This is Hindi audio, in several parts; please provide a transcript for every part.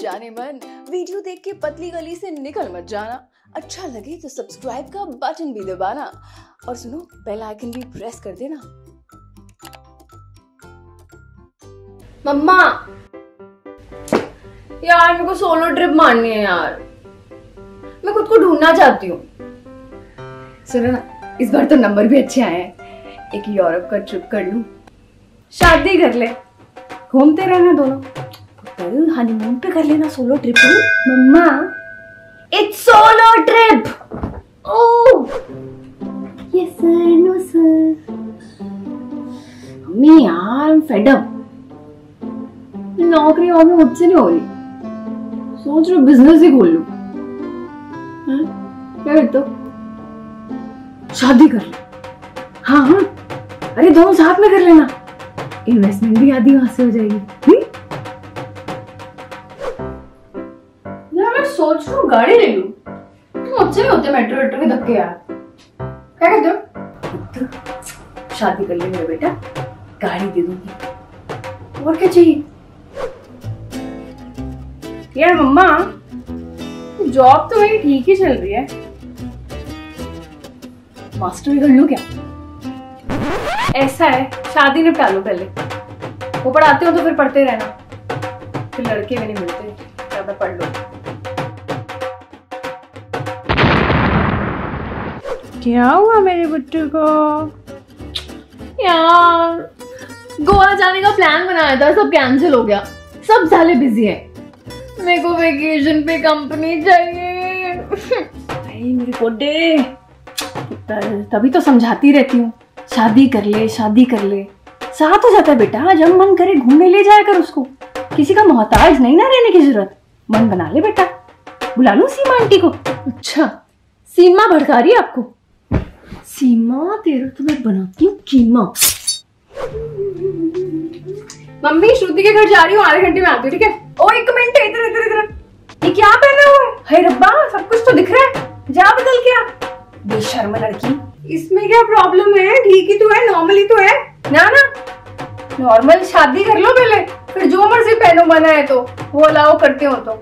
जाने मन। वीडियो देख के पतली गली से निकल मत जाना। अच्छा लगे तो सब्सक्राइब का बटन भी दबाना। और सुनो बेल आइकन भी प्रेस कर देना। मम्मा! यार, मेरे को सोलो ट्रिप मारनी है यार। मैं खुद को ढूंढना चाहती हूँ। सुनो ना, इस बार तो नंबर भी अच्छे आए हैं। एक यूरोप का ट्रिप कर लूँ। शादी कर ले। घूमते रहना दोनों। कल हनीमून पे कर लेना solo trip mamma it's solo trip oh yes sir no sir mummy, यार फेड अप नौकरी और मुझसे नहीं हो रही। सोच रही बिज़नेस ही खोल लूँ। हाँ? क्या हो शादी कर ले। हाँ हाँ। अरे, दोनों साथ में कर लेना। इन्वेस्टमेंट भी आधी वहाँ से हो जाएगी। हुँ? सोच रहा हूँ गाड़ी ले लू। तुम मुझसे नहीं होते मेट्रो वेट्रो के धक्के यार। क्या कहते हो? शादी कर ले मेरा बेटा। गाड़ी दे दूँगी। और क्या चाहिए? यार मम्मा जॉब तो मेरी ठीक ही चल रही है। मास्टर भी कर लू क्या? ऐसा है, शादी निपटा लो पहले। वो पढ़ाते हो तो फिर पढ़ते रहना। फिर लड़के भी नहीं मिलते, ज़्यादा पढ़ लो। क्या हुआ मेरे बच्चे को? यार गोवा जाने का प्लान बनाया था सब कैंसिल हो गया। सब साले बिज़ी है। मेरे को वेकेशन पे कंपनी चाहिए। भाई मेरे गोडे तभी तो समझाती रहती हूँ। शादी कर ले शादी कर ले। साथ हो जाता है बेटा जब मन करे घूमने ले जाया कर उसको। किसी का मोहताज नहीं ना रहने की ज़रूरत। मन बना ले बेटा। बुला लो सीमा आंटी को। अच्छा सीमा भड़का रही है आपको? सीमा तेरा तो मैं बनाती हूँ कीमा। मम्मी, श्रुति के घर जा रही हूँ, आधे घंटे में आती हूँ, ठीक है? ओ, एक मिनट, इधर इधर इधर। ये क्या पहना हुआ है? हाय रब्बा, सब कुछ तो दिख रहा है। जा बदल क्या बेशर्म लड़की। इसमें क्या प्रॉब्लम है? ठीक ही तो है नॉर्मल ही तो है। ना ना। नॉर्मल शादी कर लो पहले, फिर जो मर्ज़ी पहनो बना है तो। वो अलाउ करते हो तो।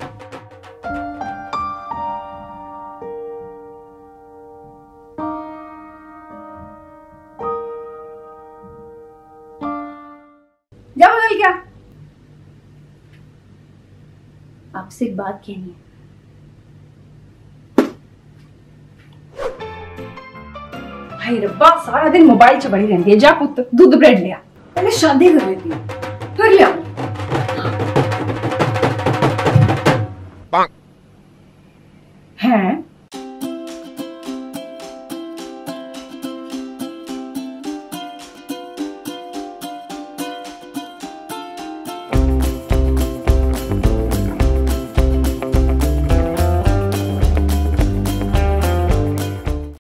आपसे एक बात कहनी है। भाई रब्बा सारा दिन मोबाइल चबड़ी रहती है। जा पुत दूध ब्रेड लिया पहले शादी कर लेती कर लिया हैं?